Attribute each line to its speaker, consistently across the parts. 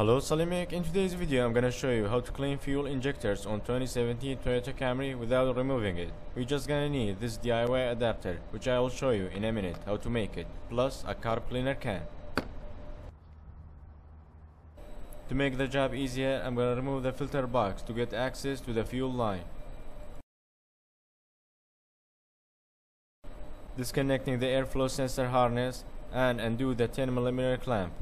Speaker 1: Hello Salimik, in today's video I'm gonna show you how to clean fuel injectors on 2017 Toyota Camry without removing it. We're just gonna need this DIY adapter, which I will show you in a minute how to make it, plus a carb cleaner can. To make the job easier, I'm gonna remove the filter box to get access to the fuel line. Disconnecting the airflow sensor harness and undo the 10mm clamp.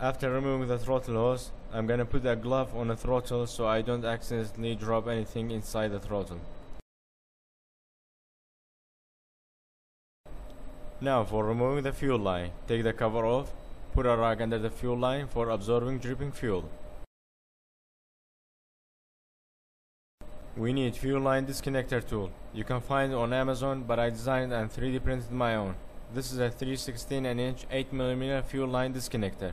Speaker 1: After removing the throttle hose, I'm gonna put a glove on the throttle so I don't accidentally drop anything inside the throttle. Now for removing the fuel line, take the cover off, put a rag under the fuel line for absorbing dripping fuel. We need fuel line disconnector tool. You can find it on Amazon but I designed and 3D printed my own. This is a 316 inch 8mm fuel line disconnector.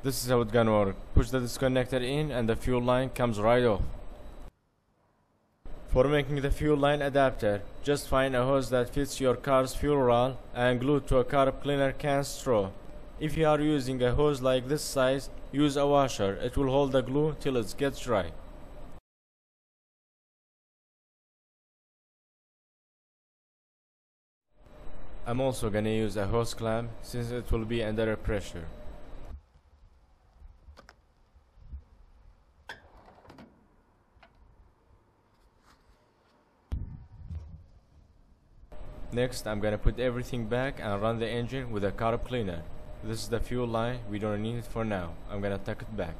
Speaker 1: This is how it's gonna work. Push the disconnector in and the fuel line comes right off. For making the fuel line adapter, just find a hose that fits your car's fuel rail and glue to a carb cleaner can straw. If you are using a hose like this size, use a washer. It will hold the glue till it gets dry. I'm also gonna use a hose clamp since it will be under pressure. Next, I'm gonna put everything back and run the engine with a carb cleaner. This is the fuel line, we don't need it for now. I'm gonna tuck it back.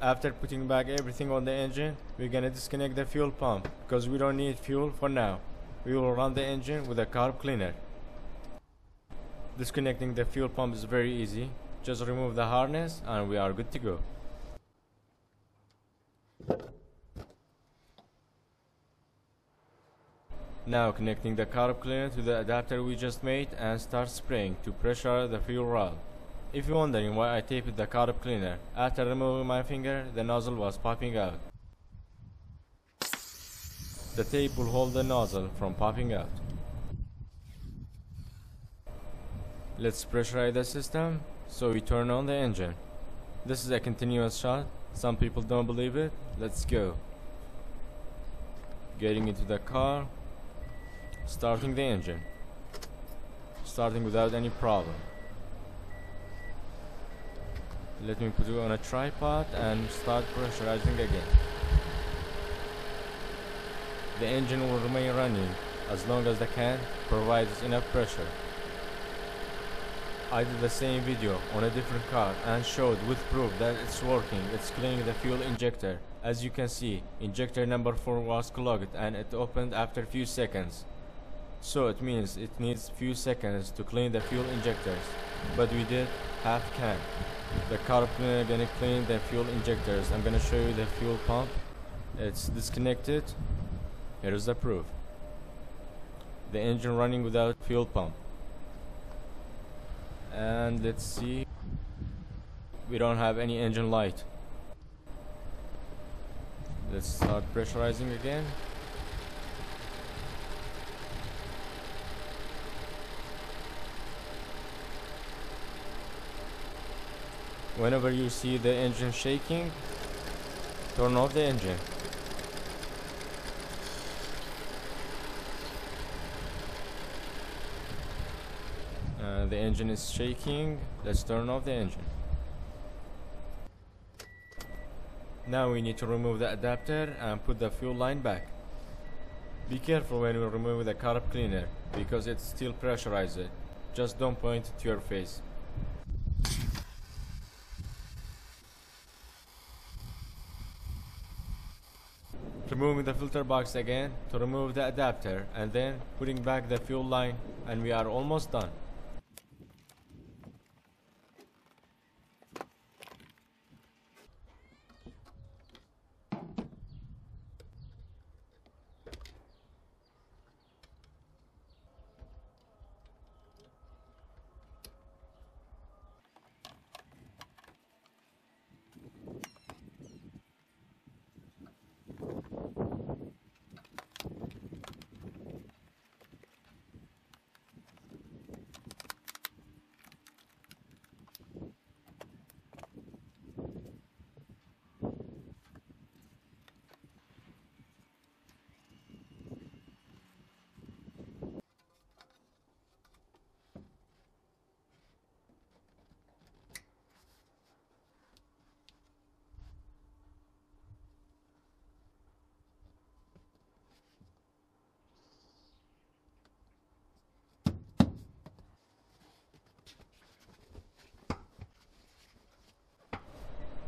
Speaker 1: After putting back everything on the engine, we're gonna disconnect the fuel pump because we don't need fuel for now. We will run the engine with a carb cleaner. Disconnecting the fuel pump is very easy. Just remove the harness and we are good to go. Now connecting the carb cleaner to the adapter we just made and start spraying to pressure the fuel rod. If you're wondering why I taped the carb cleaner, after removing my finger, the nozzle was popping out. The tape will hold the nozzle from popping out. Let's pressurize the system, so we turn on the engine. This is a continuous shot, some people don't believe it, let's go. Getting into the car, starting the engine. Starting without any problem let me put it on a tripod and start pressurizing again. The engine will remain running as long as the can provides enough pressure. I did the same video on a different car and showed with proof that it's working. It's cleaning the fuel injector. As you can see injector number 4 was clogged and it opened after a few seconds. So it means it needs few seconds to clean the fuel injectors but we did half can. The carb cleaner gonna clean the fuel injectors. I'm gonna show you the fuel pump. It's disconnected. Here is the proof the engine running without fuel pump. And let's see. We don't have any engine light. Let's start pressurizing again whenever you see the engine shaking turn off the engine uh, the engine is shaking let's turn off the engine now we need to remove the adapter and put the fuel line back Be careful when you remove the carb cleaner because it's still pressurized. Just don't point it to your face. Removing the filter box again to remove the adapter and then putting back the fuel line and we are almost done.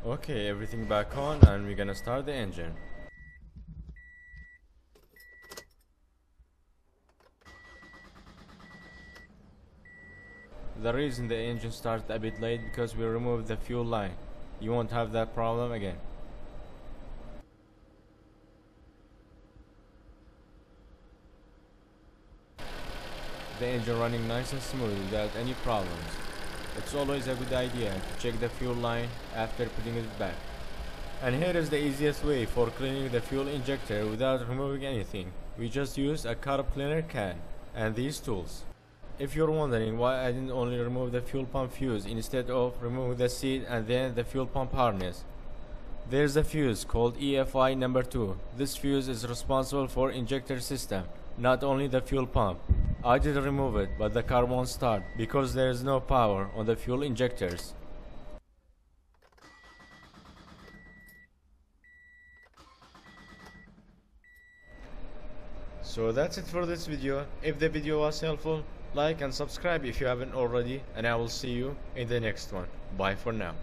Speaker 1: Okay, everything back on and we're gonna start the engine. The reason the engine started a bit late because we removed the fuel line. You won't have that problem again. The engine running nice and smooth without any problems. It's always a good idea to check the fuel line after putting it back. And here is the easiest way for cleaning the fuel injector without removing anything. We just use a carb cleaner can and these tools. If you're wondering why I didn't only remove the fuel pump fuse instead of removing the seat and then the fuel pump harness, there's a fuse called EFI number 2. This fuse is responsible for injector system, not only the fuel pump. I did remove it, but the car won't start because there is no power on the fuel injectors. So that's it for this video. If the video was helpful, like and subscribe if you haven't already and I will see you in the next one. Bye for now.